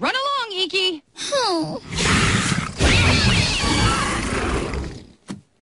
Run along, Iki.